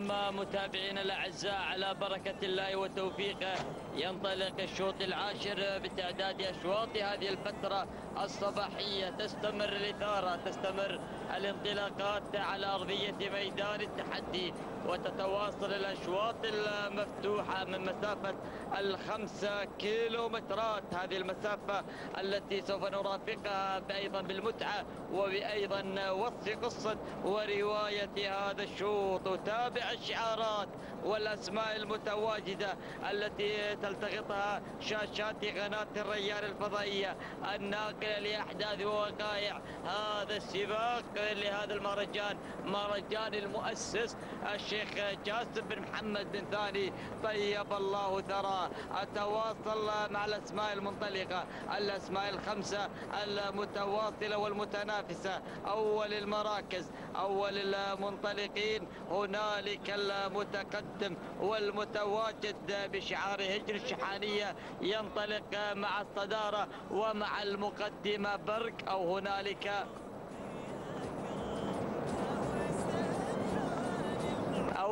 نعم متابعينا الأعزاء على بركة الله وتوفيقه ينطلق الشوط العاشر بتعداد أشواط هذه الفترة الصباحية. تستمر الإثارة تستمر الانطلاقات على أرضية ميدان التحدي وتتواصل الأشواط المفتوحة من مسافة الخمسة كيلومترات. هذه المسافة التي سوف نرافقها أيضا بالمتعة وبايضا وصف قصة ورواية هذا الشوط. وتابع الشعارات والأسماء المتواجدة التي تلتقطها شاشات قناة الريان الفضائية الناقلة لأحداث ووقائع هذا السباق لهذا المهرجان مهرجان المؤسس الشيخ جاسم بن محمد بن ثاني. طيب الله ثراه. أتواصل مع الأسماء المنطلقة الأسماء الخمسة المتواصلة والمتنافسة. أول المراكز أول المنطلقين. هنالك المتقدم والمتواجد بشعار هجر الشحانية ينطلق مع الصدارة ومع المقدمة برك أو هنالك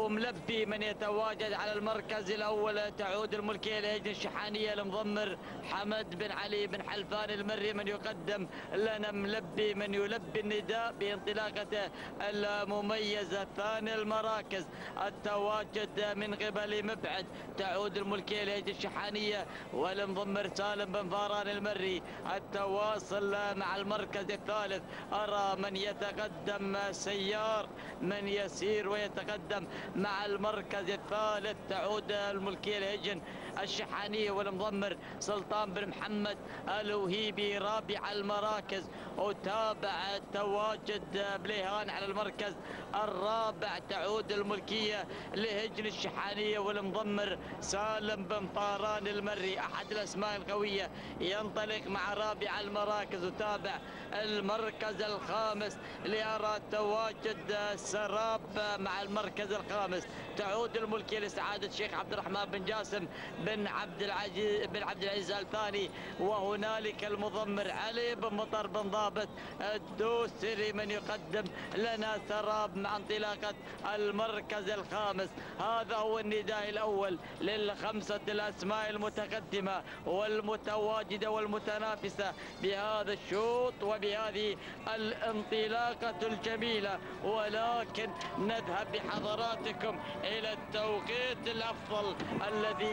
أو ملبي من يتواجد على المركز الأول. تعود الملكية لهجن الشحانية المضمر حمد بن علي بن حلفان المري من يقدم. لنا ملبي من يلبي النداء بانطلاقته المميزه ثاني المراكز. التواجد من قبل مبعد. تعود الملكية لهجن الشحانية والمضمر سالم بن فاران المري. التواصل مع المركز الثالث. أرى من يتقدم سيار من يسير ويتقدم. مع المركز الثالث تعود الملكية الهجن الشحانية والمضمر سلطان بن محمد الوهيبي رابع المراكز وتابع تواجد بليهان على المركز الرابع تعود الملكية لهجن الشحانية والمضمر سالم بن طاران المري أحد الأسماء القوية ينطلق مع رابع المراكز وتابع المركز الخامس لأرى تواجد سراب مع المركز الخامس تعود الملكية لسعادة الشيخ عبد الرحمن بن جاسم بن عبد العزيز بن عبد العزيز الثاني وهنالك المضمر علي بن مطر بن ضابط الدوسري من يقدم لنا سراب مع انطلاقة المركز الخامس. هذا هو النداء الأول للخمسة الأسماء المتقدمة والمتواجدة والمتنافسة بهذا الشوط وبهذه الانطلاقة الجميلة. ولكن نذهب بحضراتكم إلى التوقيت الأفضل الذي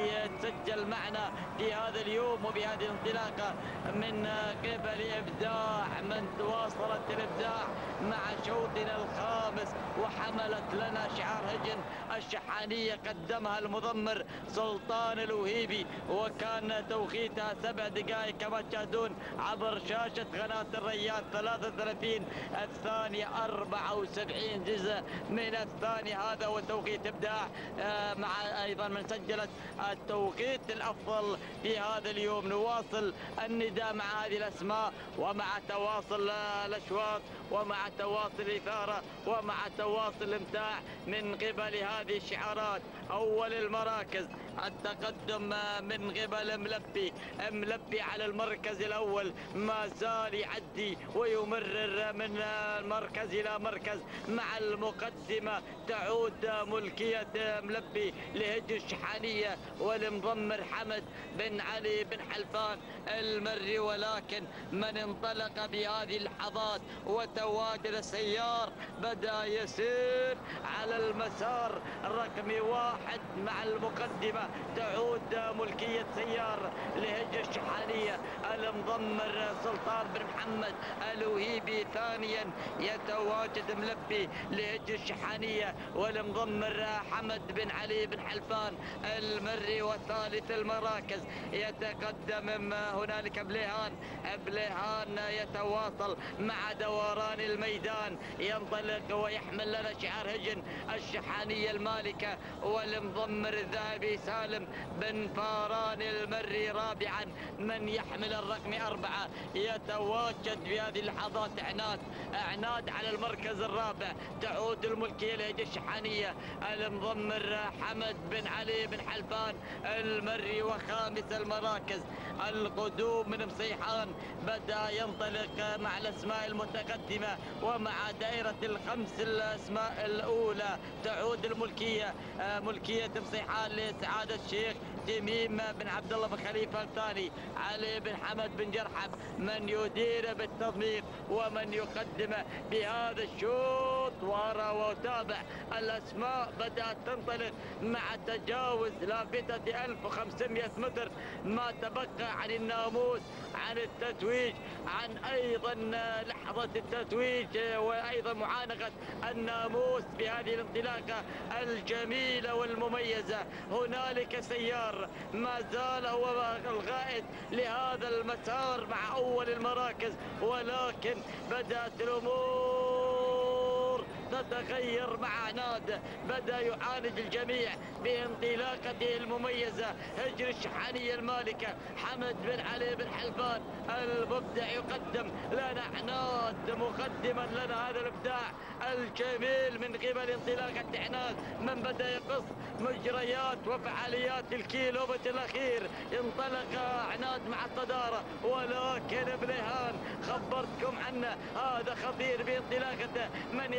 تسجل معنا في هذا اليوم وبهذه الانطلاقة من قبل إبداع من تواصلت الإبداع مع شوطنا الخامس وحملت لنا شعار هجن الشحانية قدمها المضمر سلطان الوهيبي وكان توقيتها سبع دقائق كما تشاهدون عبر شاشة قناة الريان 33 الثانية 74 جزء من الثاني هذا هو توقيت إبداع آه، مع أيضا من سجلت التوقيت الأفضل في هذا اليوم. نواصل النداء مع هذه الأسماء ومع تواصل الاشواط ومع تواصل الإثارة ومع تواصل الإمتاع من قبل هذه الشعارات. أول المراكز التقدم من قبل ملبي ملبي على المركز الأول. ما زال يعدي ويمرر من مركز إلى مركز. مع المقدمة تعود ملكية ملبي لهج الشحانية والمضمر حمد بن علي بن حلفان المري. ولكن من انطلق بهذه اللحظات وتواجد السيار بدأ يسير على المسار. رقم واحد مع تعود ملكية سيار لهج الشحانية. المضمر سلطان بن محمد الوهيبي ثانيا يتواجد ملبي لهج الشحانية. والمضمر حمد بن علي بن حلفان المري وثالث المراكز. يتقدم هنالك بليهان بليهان يتواصل مع دوران الميدان. ينطلق ويحمل لنا شعار هجن الشحانية المالكة. والمضمر الذهبي سالم بن فاران المري رابعا. من يحمل الرقم أربعة يتواجد في هذه اللحظات عناد. عناد على المركز الرابع. تعود الملكية لهج الشحانية. المضمر حمد بن علي بن حلفان المري وخامس المراكز. القدوم من مصيحان. بدأ ينطلق مع الأسماء المتقدمة ومع دائرة الخمس الأسماء الأولى. تعود الملكية. آه، ملكية لسعاده الشيخ تميم بن عبد الله بن خليفة الثاني علي بن حمد بن جرحب من يدير بالتضمير ومن يقدم بهذا الشوط وارى وتابع الأسماء بدأت تنطلق مع تجاوز لافته 1500 متر. ما تبقى عن الناموس عن التتويج عن أيضا لحظة التتويج وأيضا معانقة الناموس بهذه الانطلاقة الجميلة والمميزة. هنالك سيار ما زال هو الغائد لهذا المسار مع أول المراكز ولكن بدأت الأمور تتغير مع عناد بدأ يعاند الجميع بانطلاقته المميزة. هجر الشحانيه المالكة حمد بن علي بن حلفان. المبدع يقدم لنا عناد. مقدما لنا هذا الابداع الجميل من قبل انطلاقه عناد من بدأ يقص مجريات وفعاليات الكيلومتر الأخير. انطلق عناد مع الصداره ولكن بليهان خبرتكم عنه. هذا خطير بانطلاقته. من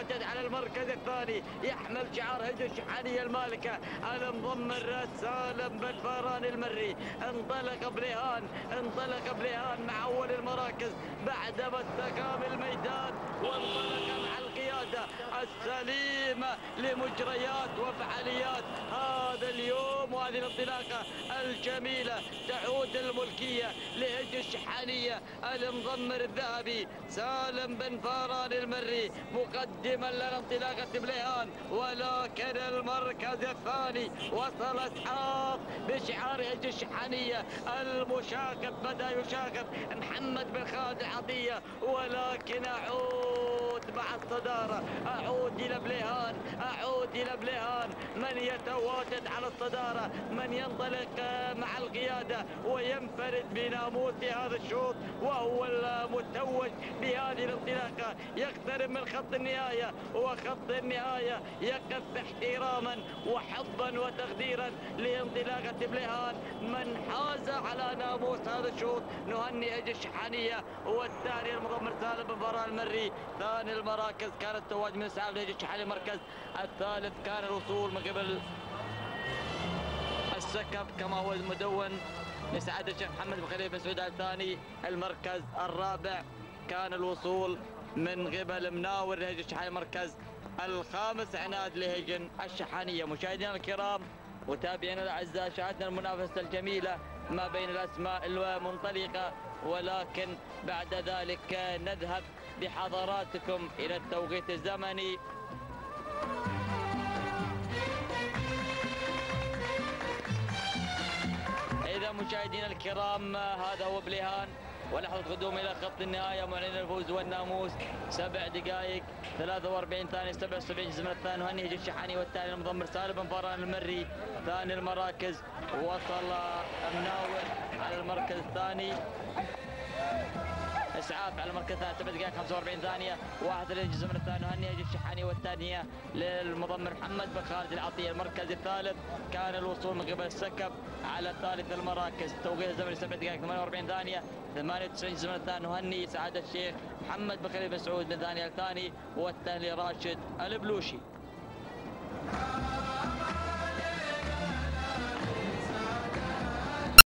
يتواجد على المركز الثاني. يحمل شعار هجر الشحانيه المالكة. المضمر سالم بن فاران المري. انطلق بليهان انطلق بليهان مع أول المراكز. بعدما استقام الميدان وانطلق مع القياده السليمه لمجريات وفعاليات. هذا اليوم وهذه الانطلاقة الجميلة تعود الملكية لهج الشحانية المضمر الذهبي سالم بن فاران المري مقدما لنا انطلاقه بليهان ولكن المركز الثاني وصل اسحاق بشعار هج الشحانية المشاغب بدأ يشاغب محمد بن خالد العطية. ولكن أعود مع الصداره أعود إلى بليهان أعود إلى بليهان. من يتواجد على الصدارة؟ من ينطلق مع القيادة وينفرد بناموس هذا الشوط وهو المتوج بهذه يقترب من خط النهاية وخط النهاية يقف احتراما وحبا وتقديرا لانطلاقة بليهان. من حاز على ناموس هذا الشوط نهنئ أجي الشحانيه والثاني المضمر سالم بن فران المري. ثاني المراكز كان التواج من سعد أجي الشحانيه المركز الثالث كان الوصول من قبل السكب كما هو مدون لسعادة الشيخ محمد بن خليفة بن سعود الثاني. المركز الرابع كان الوصول من قبل مناور لهجن الشحانية المركز الخامس عناد لهجن الشحانية مشاهدينا الكرام متابعينا الأعزاء شاهدنا المنافسة الجميلة ما بين الأسماء المنطلقة. ولكن بعد ذلك نذهب بحضراتكم إلى التوقيت الزمني. إذا مشاهدينا الكرام هذا هو بليهان ولحظة قدوم إلى خط النهاية. معلن الفوز والناموس. سبع دقائق 43 ثانية 77 جزء من الثاني. وهني هجي الشحاني والثاني المضمر. سالم بن فران المري ثاني المراكز. وصل مناور على المركز الثاني. اسعاف على المركز الثالث سبع دقائق 45 ثانية واحد للجزء من الثاني هني يجي الشحاني والثانية للمضمر محمد بن خالد العطية. المركز الثالث كان الوصول من قبل السكب على ثالث المراكز. توقيت الزمني سبع دقائق 48 ثانية 98 جزء من الثاني هني سعاده الشيخ محمد بن خليل بن سعود من ثاني الثاني والثاني راشد البلوشي.